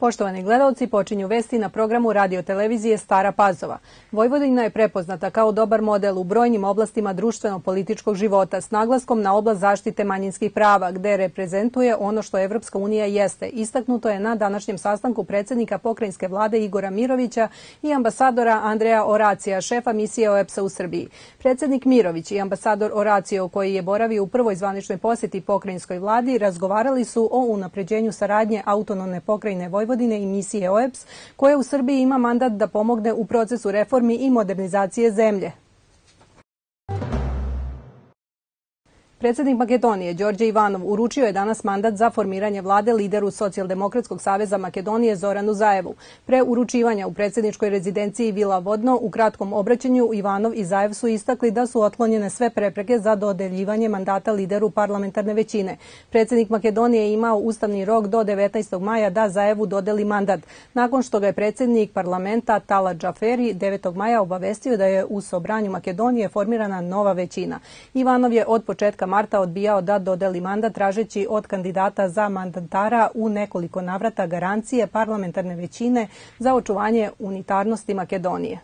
Poštovani gledalci, počinju vesti na programu radio televizije Stara Pazova. Vojvodina je prepoznata kao dobar model u brojnim oblastima društveno-političkog života s naglaskom na oblast zaštite manjinskih prava, gde reprezentuje ono što Evropska unija jeste. Istaknuto je na današnjem sastanku predsednika pokrajinske vlade Igora Mirovića i ambasadora Andreja Oracija, šefa misije OEPS-a u Srbiji. Predsednik Mirović i ambasador Oracio, koji je boravio u prvoj zvaničnoj poseti pokrajinskoj vladi, razgovarali su o unapređenju saradnje autonomne pokrajine Vojvodine Vojvodine i misije OEPS, koja u Srbiji ima mandat da pomogne u procesu reformi i modernizacije zemlje. Predsednik Makedonije, Đorđe Ivanov, uručio je danas mandat za formiranje vlade lideru Socijaldemokratskog saveza Makedonije Zoranu Zajevu. Pre uručivanja u predsedničkoj rezidenciji Vila Vodno u kratkom obraćanju Ivanov i Zajev su istakli da su otklonjene sve prepreke za dodeljivanje mandata lideru parlamentarne većine. Predsednik Makedonije je imao ustavni rok do 19. maja da Zajevu dodeli mandat, nakon što ga je predsednik parlamenta Tala Džaferi 9. maja obavestio da je u sobranju Makedonije formirana nova većina. Ivanov je od početka marta odbijao da dodeli mandat tražeći od kandidata za mandatara u nekoliko navrata garancije parlamentarne većine za očuvanje unitarnosti Makedonije.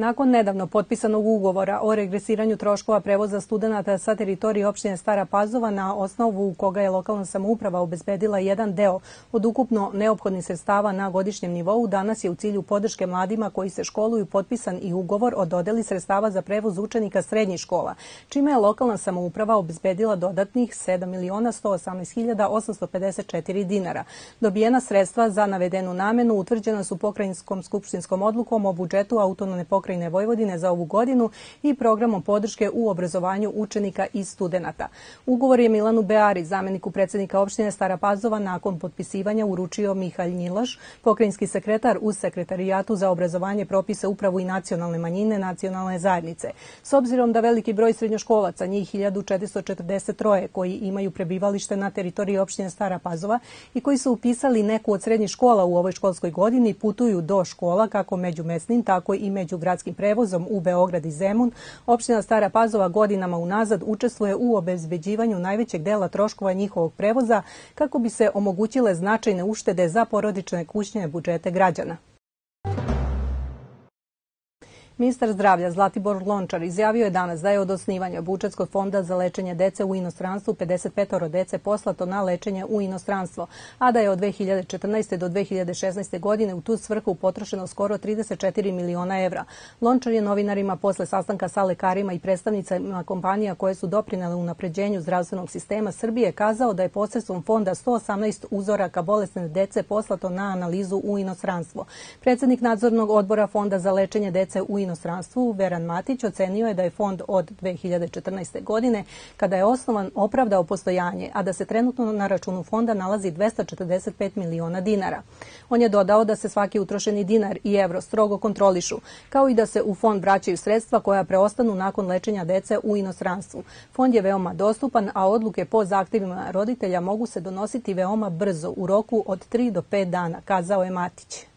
Nakon nedavno potpisanog ugovora o regresiranju troškova prevoza studenta sa teritorije opštine Stara Pazova na osnovu koga je lokalna samouprava obezbedila jedan deo od ukupno neophodnih sredstava na godišnjem nivou, danas je u cilju podrške mladima koji se školuju potpisan i ugovor o dodeli sredstava za prevoz učenika srednjih škola, čime je lokalna samouprava obezbedila dodatnih 7 miliona 118.854 dinara. Dobijena sredstva za navedenu namenu utvrđena su pokrajinskom skupštinskom odlukom o budžetu autonomne pokrajine pokrajine Vojvodine za ovu godinu i programom podrške u obrazovanju učenika i studenta. Ugovor je Milanu Beari, zameniku predsednika opštine Stara Pazova, nakon potpisivanja uručio Mihalj Njilaš, pokrajinski sekretar u Sekretarijatu za obrazovanje propisa upravu i nacionalne manjine nacionalne zajednice. S obzirom da veliki broj srednjoškolaca, njih 1443 koji imaju prebivalište na teritoriji opštine Stara Pazova i koji su upisali neku od srednjih škola u ovoj školskoj godini, putuju do škola kako među mesnim, tako i među gradskim prevozom u Beograd i Zemun, opština Stara Pazova godinama unazad učestvuje u obezbeđivanju najvećeg dela troškova njihovog prevoza kako bi se omogućile značajne uštede za porodične kućne budžete građana. Ministar zdravlja Zlatibor Lončar izjavio je danas da je od osnivanja budžetskog fonda za lečenje dece u inostranstvu 55 dece poslato na lečenje u inostranstvo, a da je od 2014. do 2016. godine u tu svrhu potrošeno skoro 34 miliona evra. Lončar je novinarima posle sastanka sa lekarima i predstavnicama kompanija koje su doprinele u napređenju zdravstvenog sistema Srbije kazao da je posredstvom fonda 118 uzoraka bolesne dece poslato na analizu u inostranstvo. Predsednik nadzornog odbora fonda za lečenje dece u inostranstvu inostranstvu, Veran Matić ocenio je da je fond od 2014. godine, kada je osnovan, opravdao postojanje, a da se trenutno na računu fonda nalazi 245 miliona dinara. On je dodao da se svaki utrošeni dinar i evro strogo kontrolišu, kao i da se u fond vraćaju sredstva koja preostanu nakon lečenja dece u inostranstvu. Fond je veoma dostupan, a odluke po zahtevima roditelja mogu se donositi veoma brzo, u roku od 3 do 5 dana, kazao je Matić.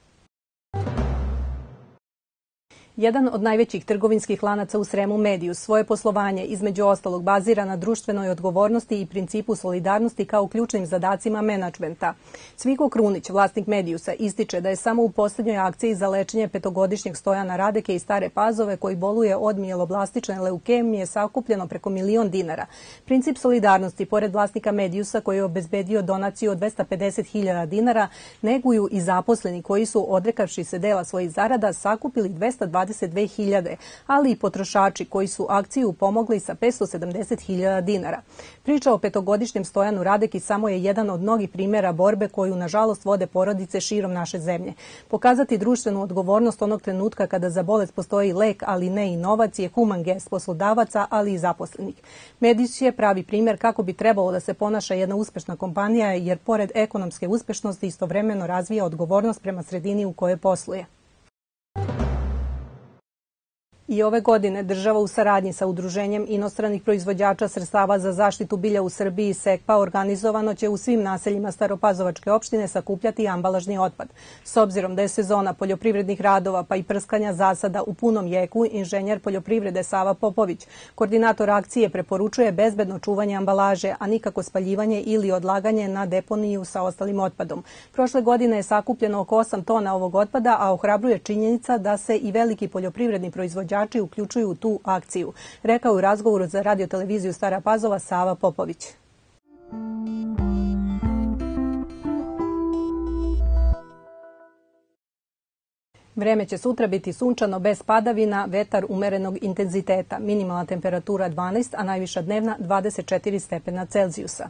Jedan od najvećih trgovinskih lanaca u Sremu Mediju svoje poslovanje između ostalog bazira na društvenoj odgovornosti i principu solidarnosti kao ključnim zadacima menadžmenta. Cviko Krunić, vlasnik Medijusa, ističe da je samo u poslednjoj akciji za lečenje petogodišnjeg Stojana Radeke i Stare Pazove koji boluje od mieloblastične leukemije sakupljeno preko milion dinara. Princip solidarnosti, pored vlasnika Medijusa koji je obezbedio donaciju od 250.000 dinara, neguju i zaposleni koji su, odrekavši se dela svojih zarada, sakupili 220 22.000, ali i potrošači koji su akciju pomogli sa 570.000 dinara. Priča o petogodišnjem Stojanu Radeki samo je jedan od mnogih primjera borbe koju nažalost vode porodice širom naše zemlje. Pokazati društvenu odgovornost onog trenutka kada za bolest postoji lek, ali ne i novac je human gest poslodavaca, ali i zaposlenih. Medić je pravi primjer kako bi trebalo da se ponaša jedna uspešna kompanija jer pored ekonomske uspešnosti istovremeno razvija odgovornost prema sredini u kojoj posluje. I ove godine država u saradnji sa Udruženjem inostranih proizvođača sredstava za zaštitu bilja u Srbiji SEKPA organizovano će u svim naseljima Staropazovačke opštine sakupljati ambalažni otpad. S obzirom da je sezona poljoprivrednih radova pa i prskanja zasada u punom jeku, inženjer poljoprivrede Sava Popović, koordinator akcije preporučuje bezbedno čuvanje ambalaže, a nikako spaljivanje ili odlaganje na deponiju sa ostalim otpadom. Prošle godine je sakupljeno oko 8 tona ovog otpada, a ohrabruje činjenica da se i veliki poljoprivredni proizvođači proizvođači uključuju u tu akciju, rekao u razgovoru za radioteleviziju Stara Pazova Sava Popović. Vreme će sutra biti sunčano bez padavina, vetar umerenog intenziteta, minimalna temperatura 12, a najviša dnevna 24 stepena Celzijusa.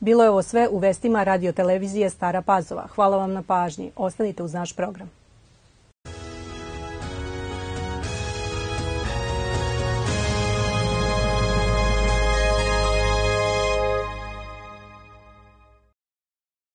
Bilo je ovo sve u vestima radiotelevizije Stara Pazova. Hvala vam na pažnji. Ostanite uz naš program.